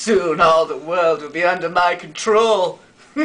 Soon all the world will be under my control.